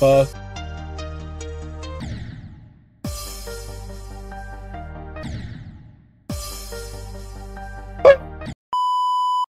Fuck.